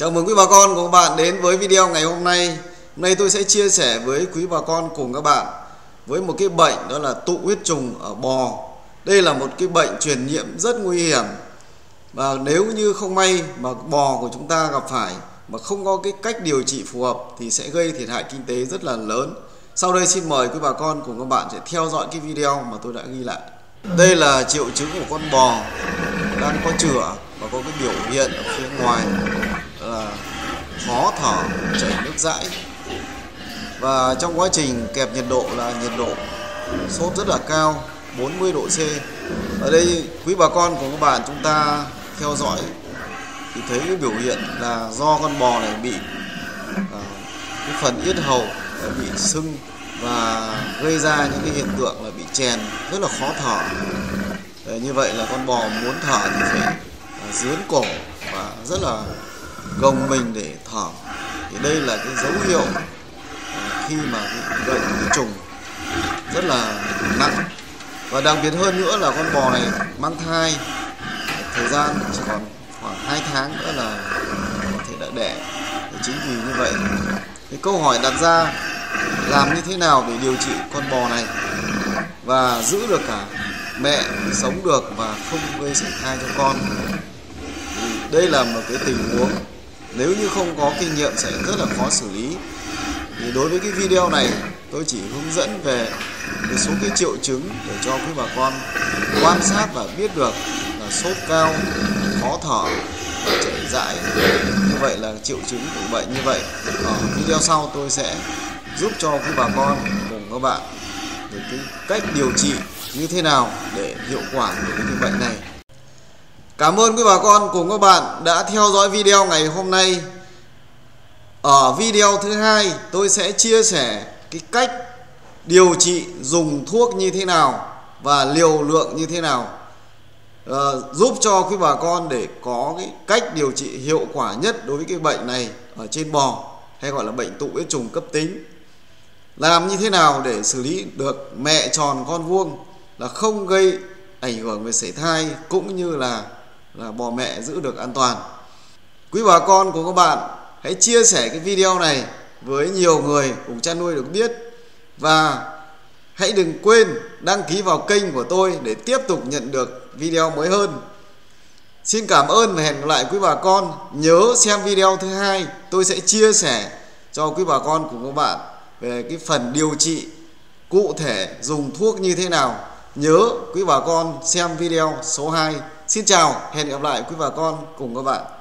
Chào mừng quý bà con cùng các bạn đến với video ngày hôm nay. Hôm nay tôi sẽ chia sẻ với quý bà con cùng các bạn với một cái bệnh đó là tụ huyết trùng ở bò. Đây là một cái bệnh truyền nhiễm rất nguy hiểm. Và nếu như không may mà bò của chúng ta gặp phải mà không có cái cách điều trị phù hợp thì sẽ gây thiệt hại kinh tế rất là lớn. Sau đây xin mời quý bà con cùng các bạn sẽ theo dõi cái video mà tôi đã ghi lại. Đây là triệu chứng của con bò đang có chữa và có cái biểu hiện ở phía ngoài khó thở chảy nước dãi. Và trong quá trình kẹp nhiệt độ là nhiệt độ sốt rất là cao 40 độ C. Ở đây quý bà con của các bạn chúng ta theo dõi thì thấy cái biểu hiện là do con bò này bị à, cái phần yết hầu bị sưng và gây ra những cái hiện tượng là bị chèn rất là khó thở. Để như vậy là con bò muốn thở thì phải à, dướn cổ và rất là gồng mình để thở. Thì đây là cái dấu hiệu ờ, khi mà cái bệnh trùng rất là nặng. Và đặc biệt hơn nữa là con bò này mang thai, thời gian chỉ còn khoảng 2 tháng nữa là có thể đã đẻ. Thì chính vì như vậy, cái câu hỏi đặt ra làm như thế nào để điều trị con bò này và giữ được cả mẹ sống được và không gây sảy thai cho con. Thì đây là một cái tình huống nếu như không có kinh nghiệm sẽ rất là khó xử lý. Thì đối với cái video này, tôi chỉ hướng dẫn về một số cái triệu chứng để cho quý bà con quan sát và biết được là sốt cao, khó thở và chảy dãi. Như vậy là triệu chứng của bệnh như vậy. Ở video sau tôi sẽ giúp cho quý bà con cùng các bạn về cái cách điều trị như thế nào để hiệu quả của cái bệnh này. Cảm ơn quý bà con cùng các bạn đã theo dõi video ngày hôm nay. Ở video thứ hai tôi sẽ chia sẻ cái cách điều trị dùng thuốc như thế nào và liều lượng như thế nào à, giúp cho quý bà con để có cái cách điều trị hiệu quả nhất đối với cái bệnh này ở trên bò hay gọi là bệnh tụ huyết trùng cấp tính. Làm như thế nào để xử lý được mẹ tròn con vuông là không gây ảnh hưởng về sảy thai cũng như là là bò mẹ giữ được an toàn. Quý bà con của các bạn, hãy chia sẻ cái video này với nhiều người cùng chăn nuôi được biết. Và hãy đừng quên đăng ký vào kênh của tôi để tiếp tục nhận được video mới hơn. Xin cảm ơn và hẹn gặp lại quý bà con. Nhớ xem video thứ hai, tôi sẽ chia sẻ cho quý bà con của các bạn về cái phần điều trị cụ thể dùng thuốc như thế nào. Nhớ quý bà con xem video số 2 Xin chào, hẹn gặp lại quý bà con cùng các bạn.